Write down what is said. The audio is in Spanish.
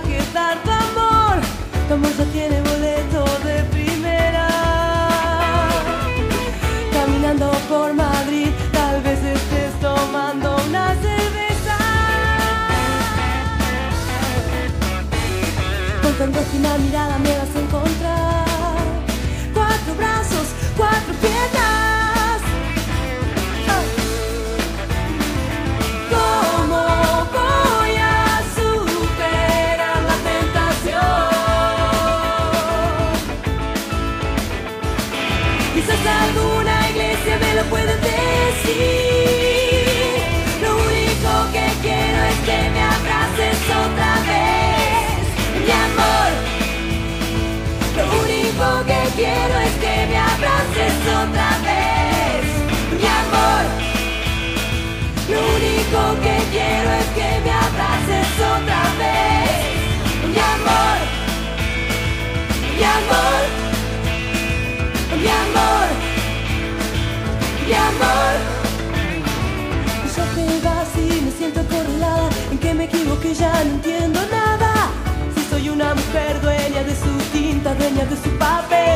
va a amor. Tu amor ya tiene boleto de primera. Caminando por Madrid, tal vez estés tomando una cerveza. Con tu mirada me vas a mi amor, mi amor. Ya te vas y me siento acorralada en que me equivoqué ya no entiendo nada. Si soy una mujer dueña de su tinta, dueña de su papel.